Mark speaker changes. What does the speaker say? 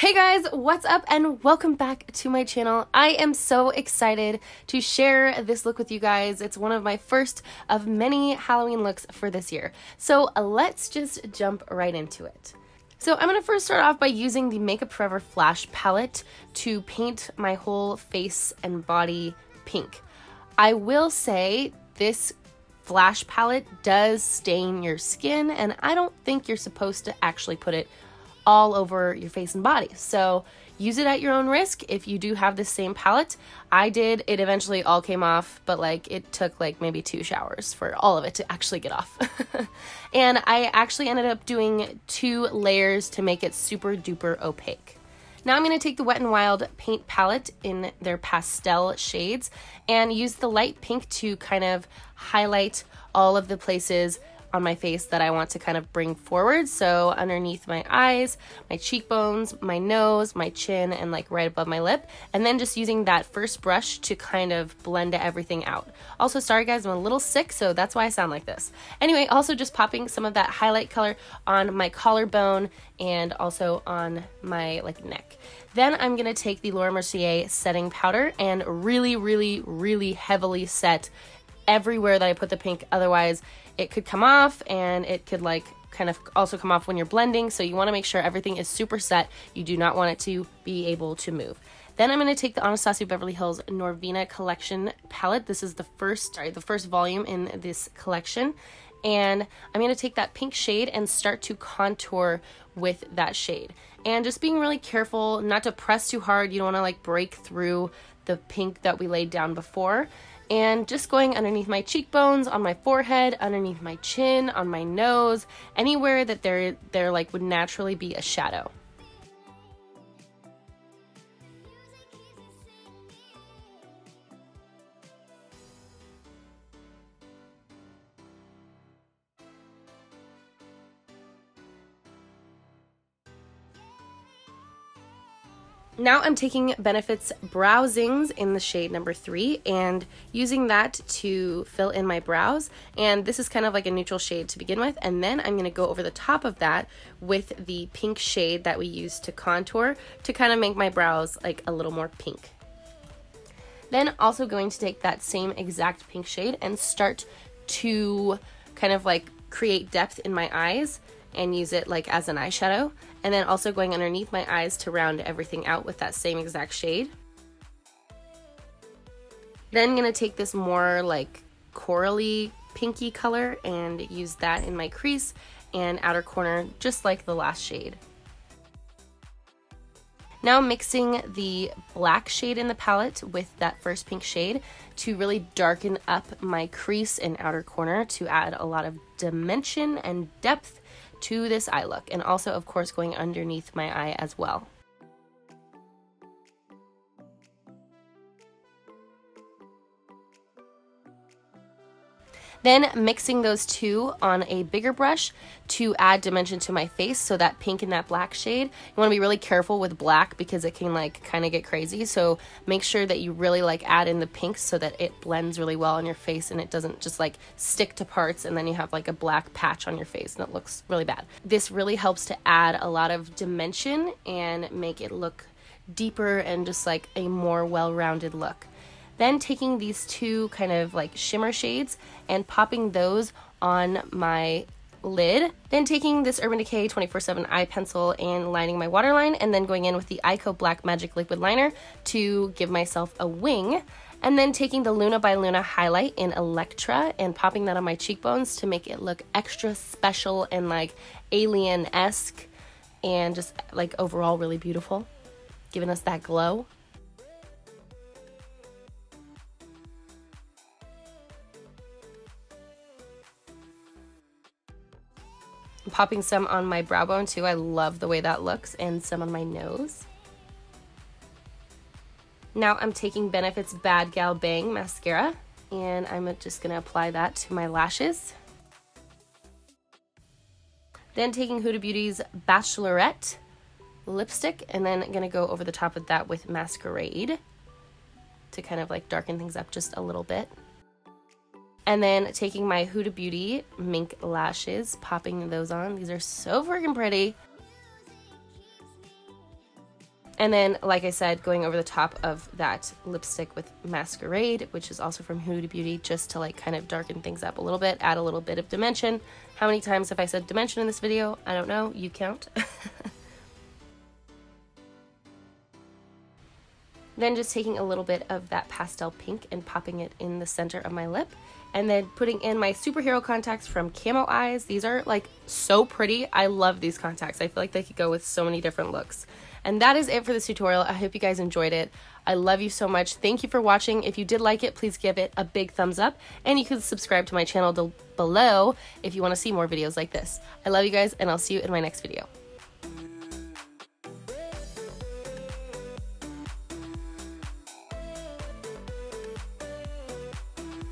Speaker 1: Hey guys, what's up and welcome back to my channel. I am so excited to share this look with you guys. It's one of my first of many Halloween looks for this year. So let's just jump right into it. So I'm going to first start off by using the Makeup Forever Flash palette to paint my whole face and body pink. I will say this flash palette does stain your skin and I don't think you're supposed to actually put it all over your face and body. So use it at your own risk if you do have the same palette. I did, it eventually all came off, but like it took like maybe two showers for all of it to actually get off. and I actually ended up doing two layers to make it super duper opaque. Now I'm going to take the Wet n Wild paint palette in their pastel shades and use the light pink to kind of highlight all of the places on my face that I want to kind of bring forward. So underneath my eyes, my cheekbones, my nose, my chin, and like right above my lip. And then just using that first brush to kind of blend everything out. Also, sorry guys, I'm a little sick, so that's why I sound like this. Anyway, also just popping some of that highlight color on my collarbone and also on my like neck. Then I'm gonna take the Laura Mercier setting powder and really, really, really heavily set everywhere that I put the pink. Otherwise, it could come off and it could like kind of also come off when you're blending. So you want to make sure everything is super set. You do not want it to be able to move. Then I'm going to take the Anastasia Beverly Hills Norvina collection palette. This is the first, sorry, the first volume in this collection. And I'm going to take that pink shade and start to contour with that shade. And just being really careful not to press too hard. You don't want to like break through the pink that we laid down before and just going underneath my cheekbones, on my forehead, underneath my chin, on my nose, anywhere that there there like would naturally be a shadow. Now I'm taking Benefit's Brow Zings in the shade number three and using that to fill in my brows. And this is kind of like a neutral shade to begin with. And then I'm going to go over the top of that with the pink shade that we used to contour to kind of make my brows like a little more pink. Then also going to take that same exact pink shade and start to kind of like create depth in my eyes and use it like as an eyeshadow. And then also going underneath my eyes to round everything out with that same exact shade. Then I'm gonna take this more like corally pinky color and use that in my crease and outer corner just like the last shade. Now mixing the black shade in the palette with that first pink shade to really darken up my crease and outer corner to add a lot of dimension and depth to this eye look and also of course going underneath my eye as well. Then mixing those two on a bigger brush to add dimension to my face. So that pink and that black shade. You want to be really careful with black because it can like kind of get crazy. So make sure that you really like add in the pink so that it blends really well on your face and it doesn't just like stick to parts and then you have like a black patch on your face and it looks really bad. This really helps to add a lot of dimension and make it look deeper and just like a more well-rounded look. Then taking these two kind of like shimmer shades and popping those on my lid. Then taking this Urban Decay 24-7 eye pencil and lining my waterline and then going in with the Eyeko Black Magic Liquid Liner to give myself a wing. And then taking the Luna by Luna highlight in Electra and popping that on my cheekbones to make it look extra special and like alien-esque and just like overall really beautiful, giving us that glow. Popping some on my brow bone too. I love the way that looks and some on my nose. Now I'm taking Benefit's Bad Gal Bang mascara and I'm just gonna apply that to my lashes. Then taking Huda Beauty's Bachelorette lipstick and then gonna go over the top of that with Masquerade to kind of like darken things up just a little bit. And then taking my Huda Beauty mink lashes, popping those on. These are so freaking pretty. And then, like I said, going over the top of that lipstick with Masquerade, which is also from Huda Beauty, just to like kind of darken things up a little bit, add a little bit of dimension. How many times have I said dimension in this video? I don't know. You count. then just taking a little bit of that pastel pink and popping it in the center of my lip and then putting in my superhero contacts from Camo Eyes. These are like so pretty. I love these contacts. I feel like they could go with so many different looks. And that is it for this tutorial. I hope you guys enjoyed it. I love you so much. Thank you for watching. If you did like it, please give it a big thumbs up. And you can subscribe to my channel below if you want to see more videos like this. I love you guys, and I'll see you in my next video.